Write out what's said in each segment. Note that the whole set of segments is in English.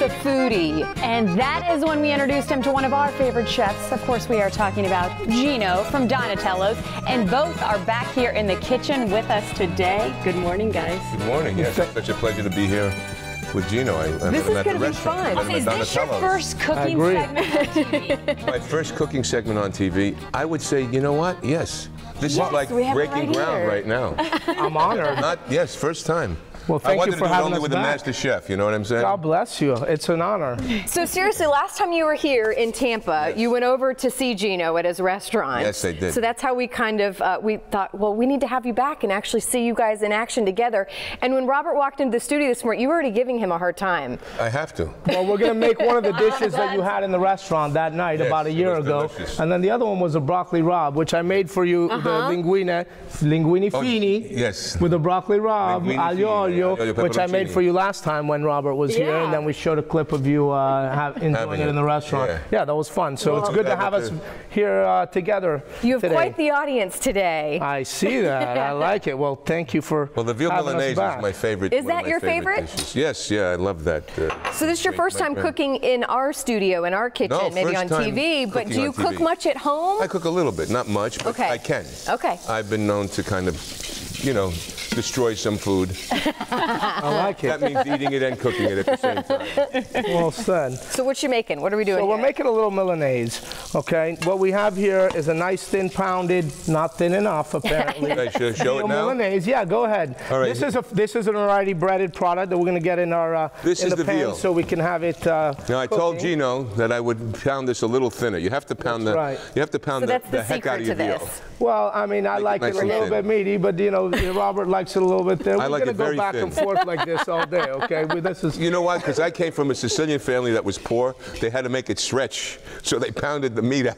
the foodie. And that is when we introduced him to one of our favorite chefs. Of course, we are talking about Gino from Donatello's. And both are back here in the kitchen with us today. Good morning, guys. Good morning. Yes, it's such a pleasure to be here with Gino. I, I This met is him at gonna the be restaurant. fun. I met him Is at this your Donatello's. first cooking segment on TV? My first cooking segment on TV. I would say, you know what? Yes. This Yes, is like we have it breaking right ground here. right now. I'm honored. Not yes, first time. Well, I thank wanted you for to do it having only us with back. the master chef. You know what I'm saying? God bless you. It's an honor. So seriously, last time you were here in Tampa, you went over to see Gino at his restaurant. Yes, I did. So that's how we kind of uh, we thought, well, we need to have you back and actually see you guys in action together. And when Robert walked into the studio this morning, you were already giving him a hard time. I have to. Well, we're going to make one of the dishes that you had in the restaurant that night Yes, about a year was ago. delicious. And then the other one was a broccoli rabe, which I made for you, the linguine, linguine Oh, fini. yes. With a broccoli rabe, Linguine aglio fini, olio, aglio which I made for you last time when Robert was here. And then we showed a clip of you uh, have, enjoying it in the restaurant. yeah. that was fun. So it's good to have that us the- here uh, together You have today. quite the audience today. I see that. I like it. Well, thank you for Well, the veal having Milanese is my favorite. Is that your favorite? dishes. Yes, yeah, I love that. Uh, So this is your first time friend. cooking in our studio, in our kitchen, No, maybe on TV. But do you cook TV. much at home? I cook a little bit, not much, but Okay. I can. Okay. I've been known to kind of, you know, destroy some food. I like it. That means eating it and cooking it at the same time. well said. So what you making? What are we doing So we're here? making a little Milanese, okay? What we have here is a nice thin pounded, not thin enough apparently. I should show it now? Milanese, yeah, go ahead. All right. This is a this is an already breaded product that we're gonna get in our uh, This in is the, the pan veal. so we can have it. Uh, Now I told. Gino that I would pound this a little thinner. You have to pound That's the right. you have to pound So the, that's the heck out of your to veal. this. Well, I mean, I Make it like nice it a little thin. bit meaty, but you know, Robert likes it a little bit thin. I we're like gonna it go back thin. and forth like this all day, okay? We, this is You know why? Because I came from a Sicilian family that was poor. They had to make it stretch, so they pounded the meat out.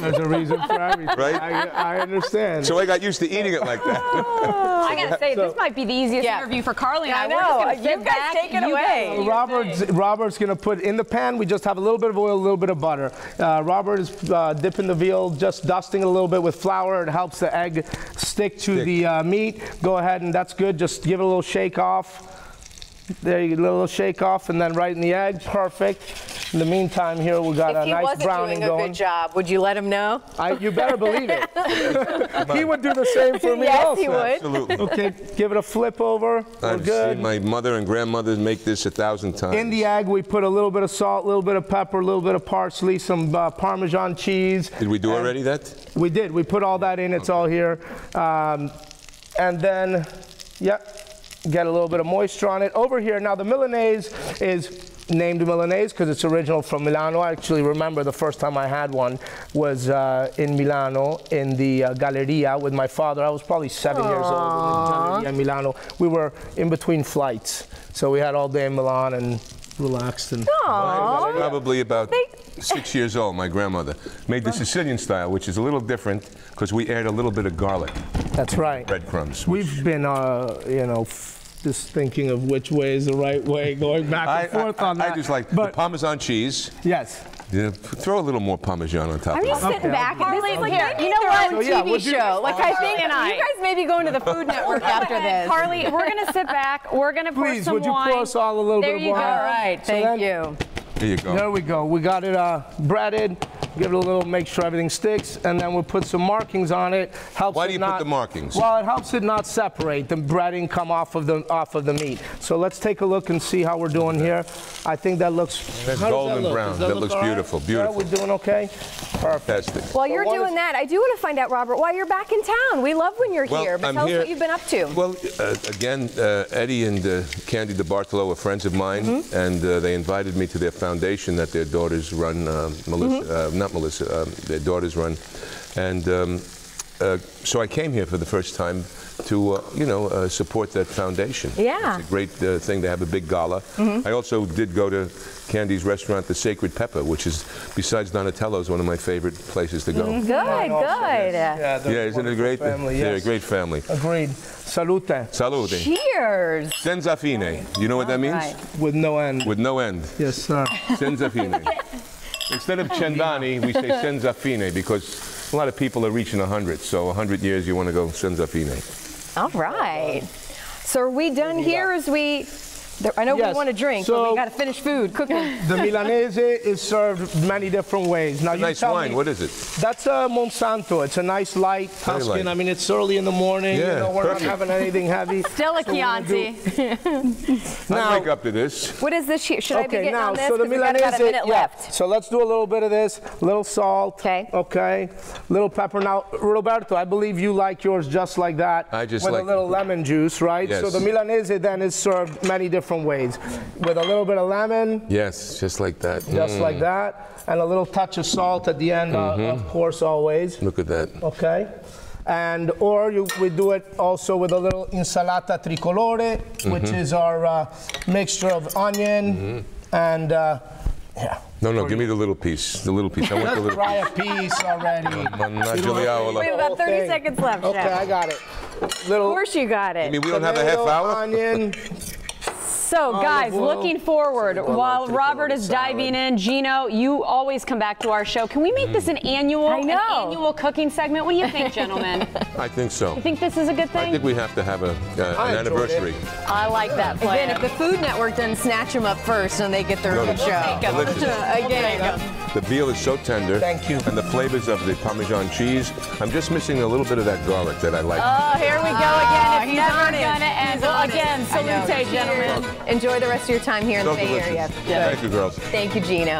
there's a reason for everything. Right? I, I understand. so I got used to eating it like that. I gotta say, this might be the easiest Yeah. interview for Carly and I. I know. You sit guys back, take it away. guys Robert's. Robert's going to put in the pan, we just have a little bit of oil, a little bit of butter. Uh, Robert is uh, dipping the veal, just dusting it a little bit with flour. It helps the egg stick to Stick. the uh, meat. Go ahead and that's good. Just give it a little shake off. There you go, a little shake off and then right in the egg. Perfect. In the meantime, here we got if a he nice wasn't browning doing a going. good job, would you let him know? I, you better believe it. he would do the same for me yes, also. he would. Absolutely. Okay, give it a flip over. We're I've good. seen my mother and grandmothers make this a thousand times. In the egg, we put a little bit of salt, a little bit of pepper, a little bit of parsley, some uh, Parmesan cheese. Did we do and- already that? We did. We put all that in. It's all here. Um, and then, yep, get a little bit of moisture on it. Over here, now the Milanese is named Milanese because it's original from Milano. I actually remember the first time I had one was uh, in Milano in the uh, Galleria with my father. I was probably seven years old in Galleria in Milano. We were in between flights, so we had all day in Milan and relaxed and. Probably about six years old, my grandmother made the Sicilian style, which is a little different because we add a little bit of garlic, That's right. breadcrumbs. which- We've been, uh, you know, f- just thinking of which way is the right way, going back I, and forth I- on that. I just like the Parmesan cheese. yes. Yeah, throw a little more Parmesan on top I'm of just it. sitting back. Carly, this is like here, they you know what? So, yeah, TV we'll show. Like I think and I. you guys may be going to the Food Network after this. Carly, we're gonna sit back. We're gonna pour Please, some wine. Please, would you wine. pour us all a little there bit of wine? There you go. All right, So thank then- you. There you go. There we go. We got it uh, breaded. Give it a little, make sure everything sticks, and then we'll put some markings on it. Helps Why it do you put the markings? Well, it helps it not separate. The breading come off of the off of the meat. So let's take a look and see how we're doing here. I think that looks. That's golden that look? brown. Does That look looks all right? beautiful, Yeah, beautiful. we're doing okay. Perfect. Fantastic. While you're doing is- that, I do want to find out, Robert, why you're back in town. We love when you're Well, here, but I'm tell here- us what you've been up to. Well, uh, again, uh, Eddie and uh, Candy DeBartolo are friends of mine, Mm-hmm. and uh, they invited me to their foundation that their daughters run. Uh, Melissa, Mm-hmm. uh, not Melissa, um, their daughters run, and um, uh, so I came here for the first time to, uh, you know, uh, support that foundation. Yeah. It's a great uh, thing to have a big gala. I also did go to Candy's restaurant, The Sacred Pepper, which is, besides Donatello's, one of my favorite places to go. good, good. Yeah, they're Yeah, isn't it a great? Family, They're a great family. Agreed. Salute. Salute. Cheers. Senza fine. You know what that means? Right. With no end. With no end. Yes, sir. Senza fine. Instead of cent'anni, we say senza fine because a lot of people are reaching 100. So 100 years, you want to go senza fine. All right. So are we done here as we There- I know we want to drink, but we got to finish food, cooking. The Milanese is served many different ways. Now you Nice tell wine. me- What is it? That's a Monsanto. It's a nice light Very Tuscan. light. I mean, it's early in the morning. Yeah, you know, we're perfect. not having anything heavy. Still a So we're gonna do- Chianti. Now- I wake up to this. What is this here? Should I be Okay, getting now, on this? so the 'Cause we got Milanese, about a minute yeah. left. So let's do a little bit of this, A little salt. Okay. Okay. Little pepper. Now, Roberto, I believe you like yours just like that. I just with like a little it. lemon juice, right? Yes. So the Milanese then is served many different ways, with a little bit of lemon, Yes, just like that. just Mm, like that, and a little touch of salt at the end, uh, Mm-hmm. of course, always. Look at that. Okay. And or you we do it also with a little insalata tricolore, which Mm-hmm. is our uh, mixture of onion and uh, yeah. No, no, give me the little piece. The little piece. I want the little try a piece already. We have about 30 seconds left, Okay, Chef. I got it. Of course you got it. I mean, we don't have a half hour? Onion. So, guys, oil. looking forward, while Robert is salad. diving in, Gino, you always come back to our show. Can we make this an annual, I an annual cooking segment? What do you think, gentlemen? I think so. you think this is a good thing? I think we have to have a, uh, an anniversary. I like that plan. Again, if the Food Network doesn't snatch them up first and they get their No, own no. show. Delicious. Again, The veal is so tender. Thank you. And the flavors of the Parmesan cheese. I'm just missing a little bit of that garlic that I like. Oh, here we go Ah, again. It's he's never gonna end. Well, again, salute, gentlemen. Enjoy the rest of your time here in so the Bay delicious. Area. Thank you, girls. Thank you, Gino.